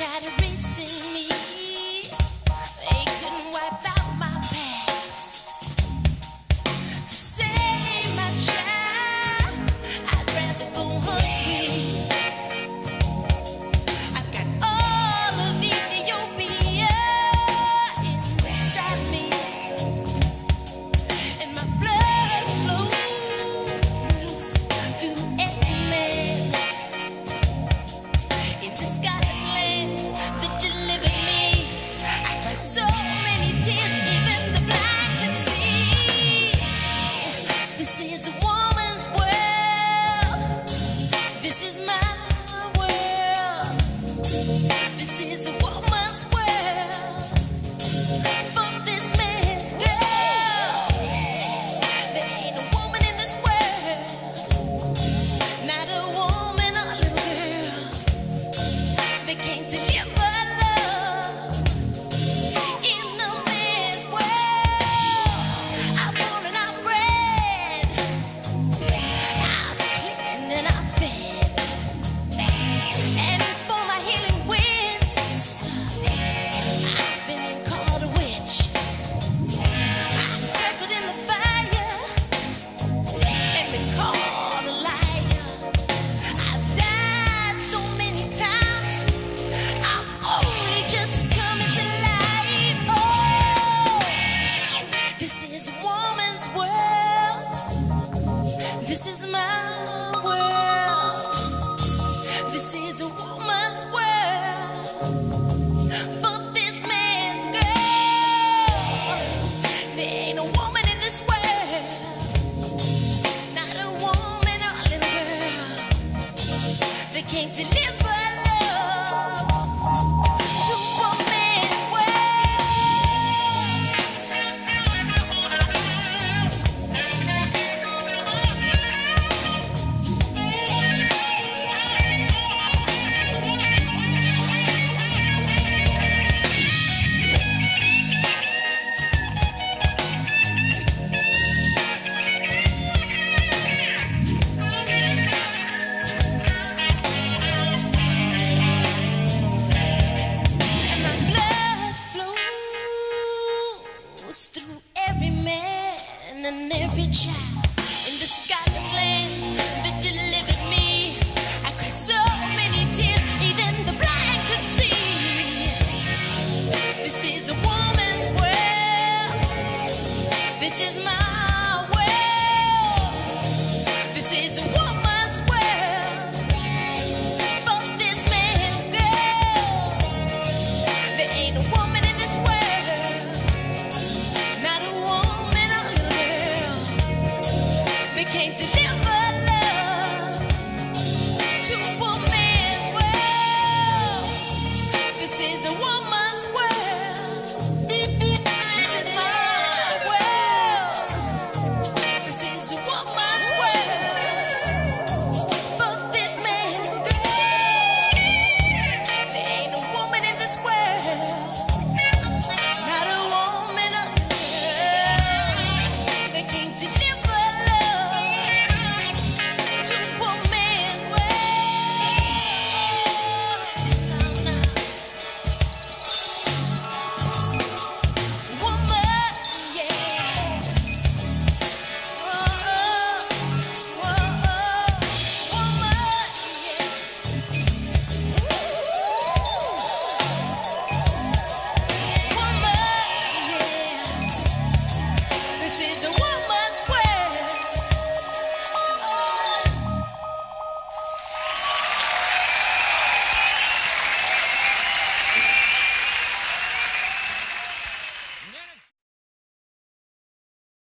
try to reach moments when This is my world. through every man and every child in this godless land.